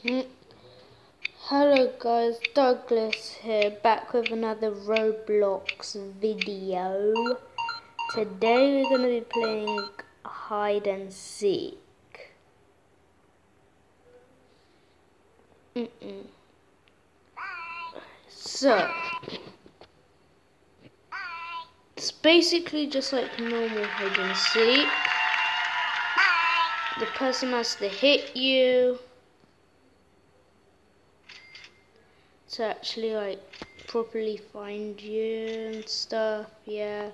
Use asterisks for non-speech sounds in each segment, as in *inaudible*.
Hello guys, Douglas here, back with another Roblox video. Today we're going to be playing hide and seek. Mm -mm. So, it's basically just like normal hide and seek. The person has to hit you to actually like properly find you and stuff. Yeah,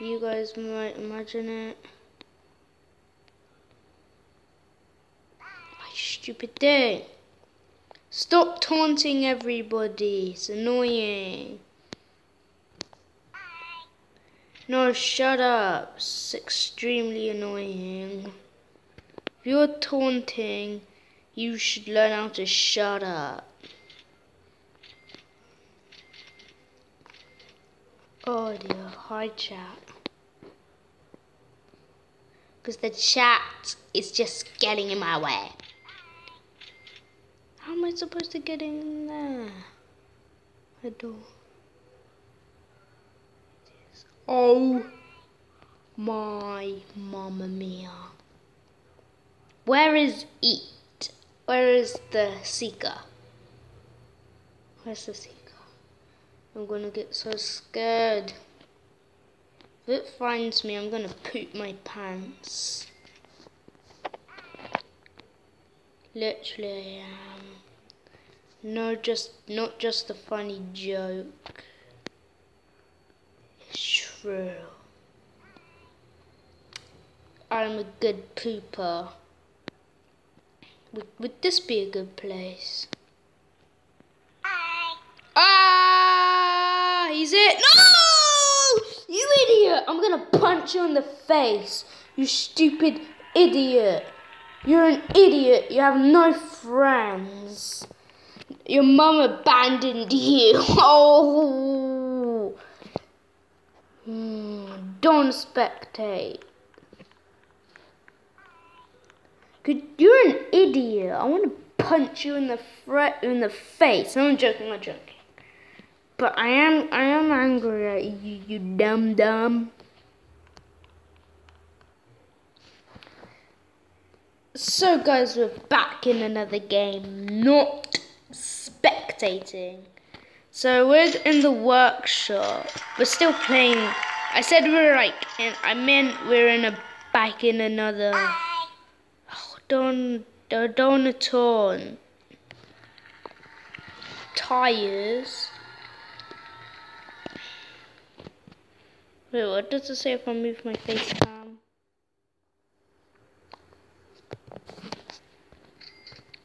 you guys might imagine it. My stupid thing. Stop taunting everybody. It's annoying. No, shut up. It's extremely annoying. If you're taunting, you should learn how to shut up. Oh dear, hi chat. Because the chat is just getting in my way. How am I supposed to get in there? I don't. Oh my mamma mia. Where is Eat? Where is the Seeker? Where's the Seeker? I'm gonna get so scared. If it finds me, I'm gonna poop my pants. Literally, I am. No, just not just a funny joke. It's true. I'm a good pooper. Would, would this be a good place? Ah! He's it. No! You idiot! I'm gonna punch you in the face. You stupid idiot. You're an idiot. You have no friends. Your mum abandoned you. Oh! *laughs* Don't spectate. You're an idiot. I want to punch you in the in the face. I'm joking. I'm joking. But I am I am angry at you, you dumb dumb. So guys, we're back in another game, not spectating. So we're in the workshop. We're still playing. I said we are like, in, I meant we're in a back in another. Don Donaton tires. Wait, what does it say if I move my face cam?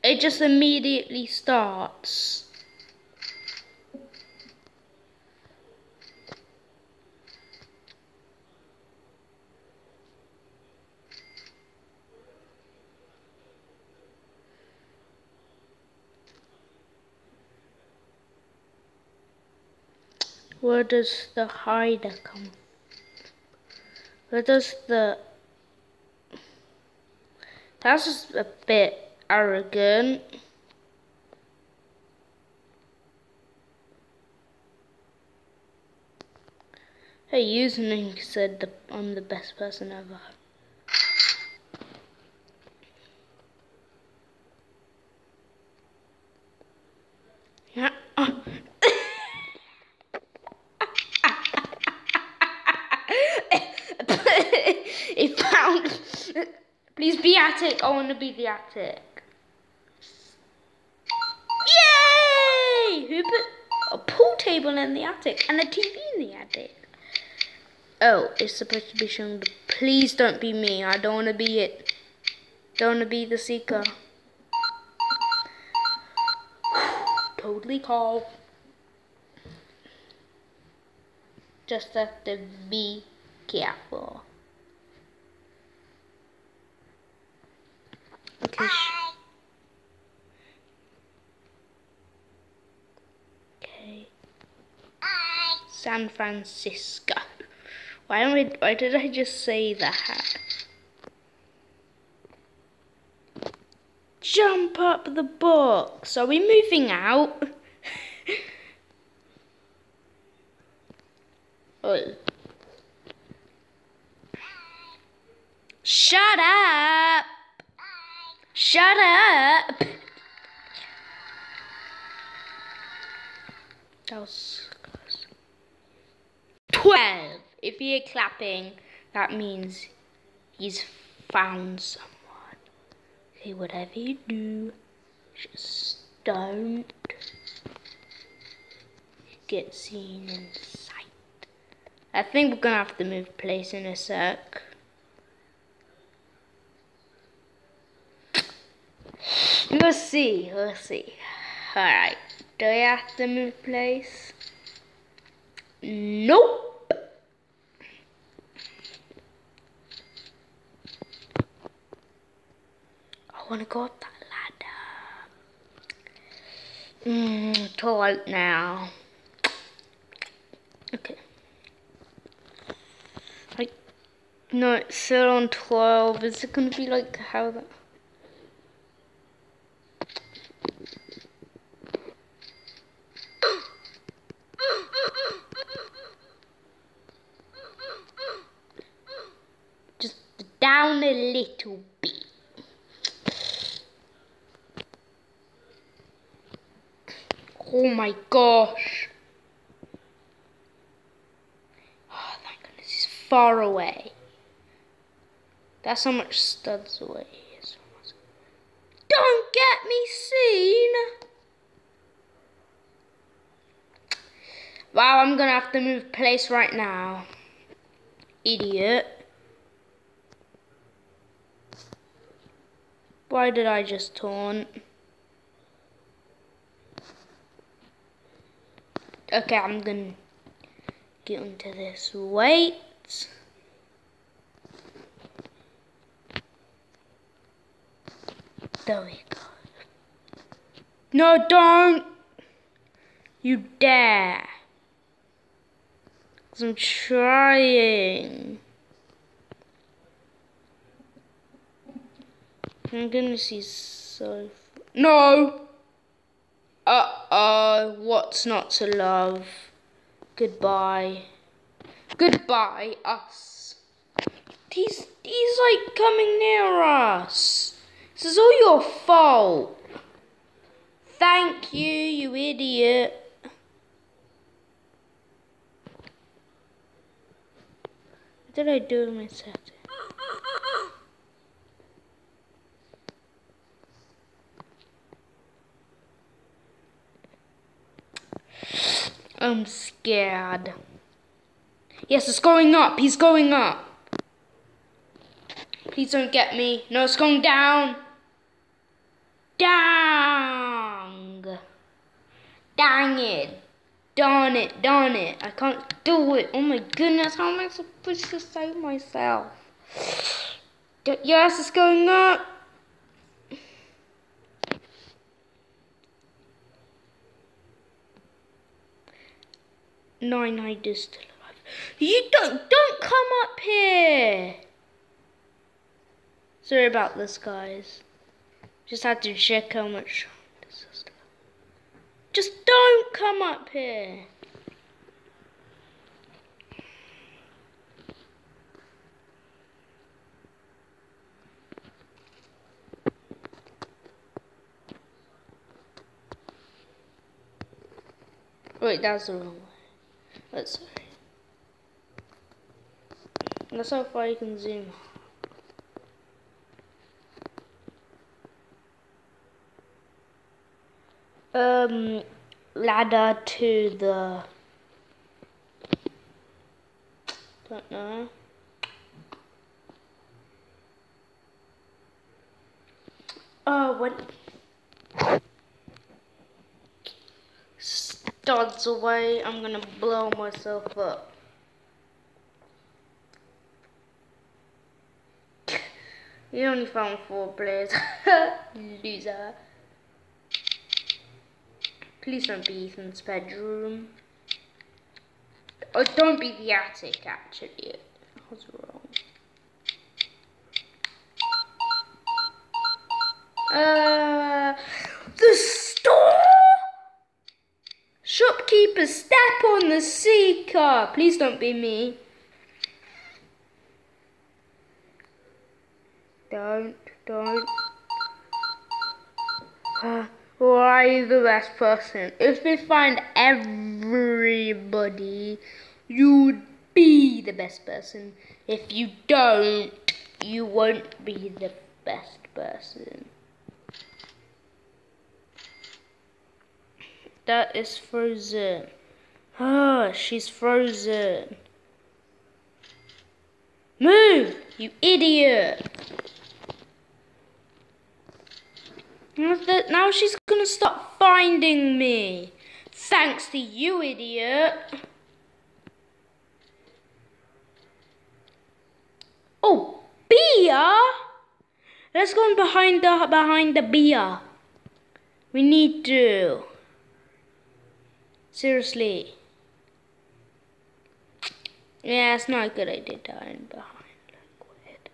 It just immediately starts. Where does the hider come? Where does the... That's just a bit arrogant. Hey, username said the, I'm the best person ever. Yeah. it found. Please be attic. I want to be the attic. Yay! Who put a pool table in the attic and a TV in the attic? Oh, it's supposed to be shown. Please don't be me. I don't want to be it. Don't want to be the seeker. *sighs* totally calm. Just have to be careful. Okay. San Francisco. Why am I? Why did I just say that? jump up the box. Are we moving out? *laughs* oh. Shut up! Shut up! That was close. 12. If you're clapping, that means he's found someone. Okay, whatever you do, just don't get seen in sight. I think we're gonna have to move place in a sec. We'll see, we'll see. Alright, do I have to move place? Nope. I want to go up that ladder. Mmm, too now. Okay. Like, no, it's still on 12. Is it going to be like how that... Just down a little bit. Oh my gosh. Oh, thank goodness he's far away. That's how much studs away. Don't get me seen! Wow, I'm gonna have to move place right now. Idiot. Why did I just taunt? Okay, I'm gonna get onto this. Wait. There we go. No, don't! You dare. Cause I'm trying. I'm gonna see so. No! Uh oh, what's not to love? Goodbye. Goodbye, us. He's, he's like coming near us. This is all your fault. Thank you, you idiot. What did I do with my setting? I'm scared. Yes, it's going up. He's going up. Please don't get me. No, it's going down. Dang. Dang it. Darn it. Darn it. I can't do it. Oh my goodness. How am I supposed to save myself? Yes, it's going up. Nine is still alive. You don't don't come up here. Sorry about this, guys. Just had to check how much. Just don't come up here. Wait, that's the wrong way. See. That's how far you can zoom. Um, ladder to the. Don't know. Oh, what? Studs away. I'm gonna blow myself up. You only found four players. Loser. Please don't be Ethan's bedroom. Oh, don't be the attic, actually. I was wrong. Uh, Super, step on the seeker. Please don't be me. Don't, don't. Uh, why are you the best person? If we find everybody, you'd be the best person. If you don't, you won't be the best person. That is frozen. Ah, she's frozen. Move, you idiot! Now she's gonna stop finding me. Thanks to you, idiot. Oh, beer? Let's go behind the behind the beer. We need to. Seriously. Yeah, it's not a good idea hide behind liquid.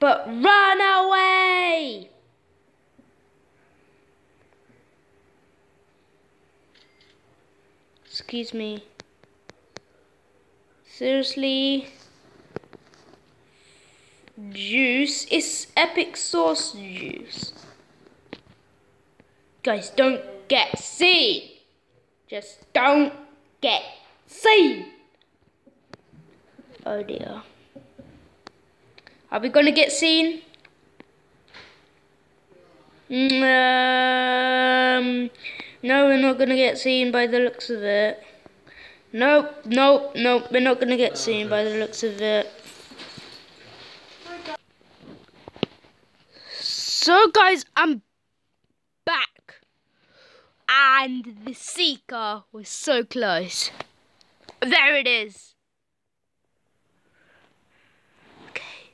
But run away! Excuse me. Seriously? Juice is epic sauce juice. Guys, don't get seen. Just don't get seen. Oh dear. Are we gonna get seen? Um, no, we're not gonna get seen by the looks of it. Nope, nope, nope, we're not gonna get seen by the looks of it. So guys, I'm and the seeker was so close. There it is. Okay,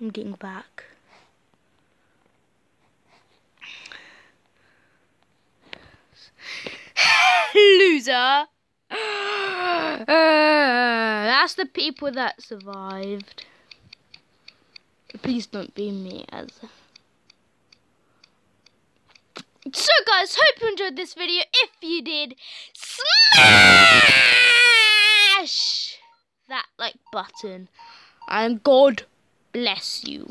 I'm getting back. *gasps* Loser. *gasps* Uh, that's the people that survived. Please don't be me as. So guys, hope you enjoyed this video. If you did, smash that like button. And God bless you.